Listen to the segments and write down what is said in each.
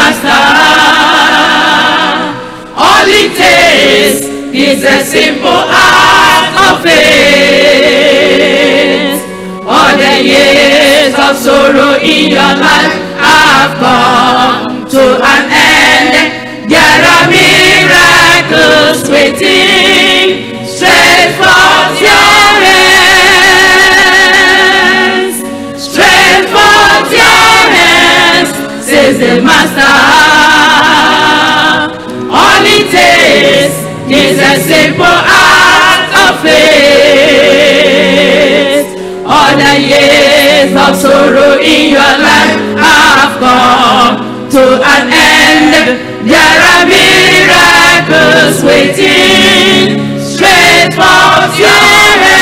master. All it takes is a simple act of faith. All the years of sorrow in your life master. All it takes is a simple act of faith. All the years of sorrow in your life have come to an end. There are miracles waiting straight for your head.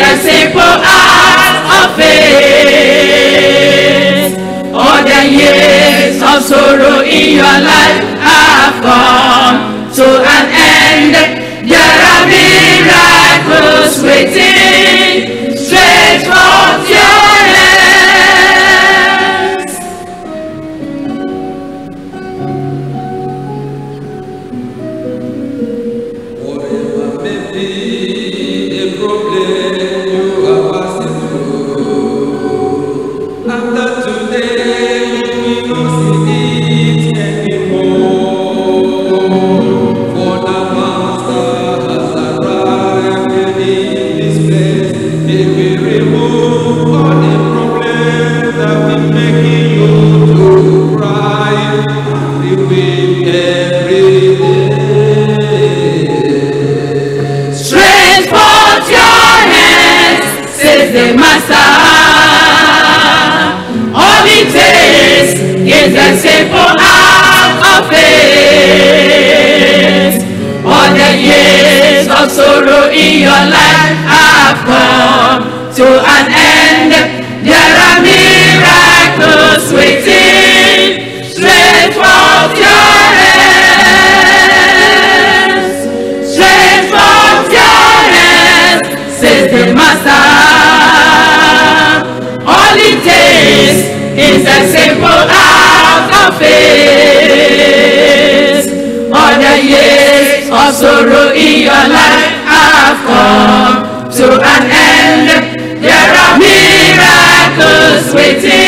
a simple act of faith. All the years of sorrow in your life. star. All it takes is a simple act of faith. All the years of sorrow in your life have come to an exercem morada vez. Olha yes, ó sorrow in your life after. To an end, there are miracles waiting.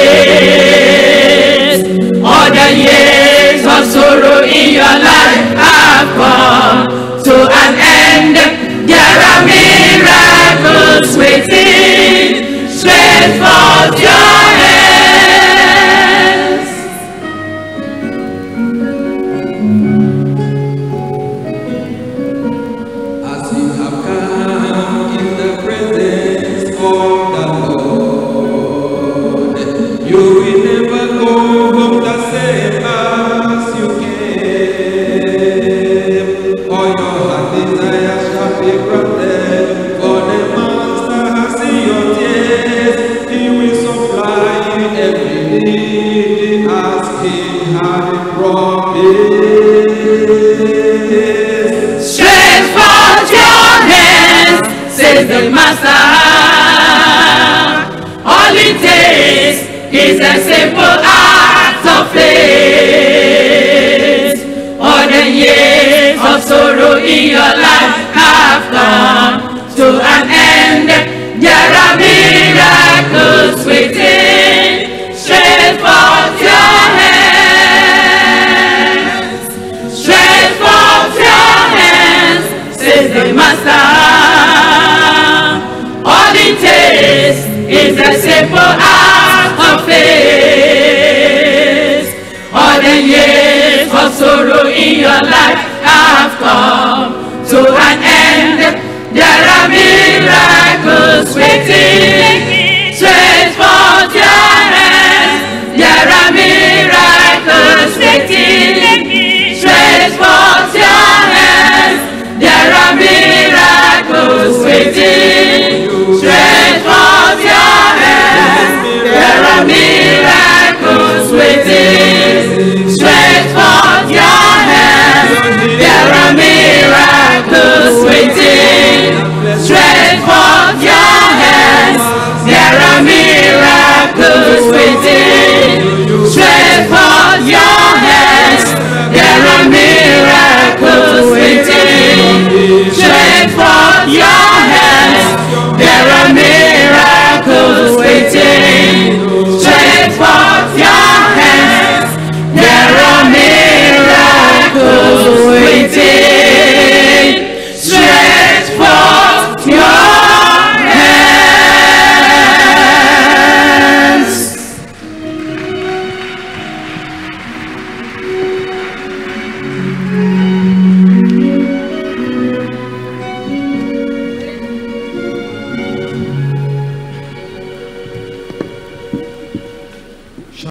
promise. Your hands, says the Master. All it takes is a simple act of faith. The years of sorrow in your life. Sorrow in your life have come to an end. There are miracles waiting.